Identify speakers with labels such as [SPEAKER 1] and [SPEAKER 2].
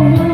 [SPEAKER 1] Oh,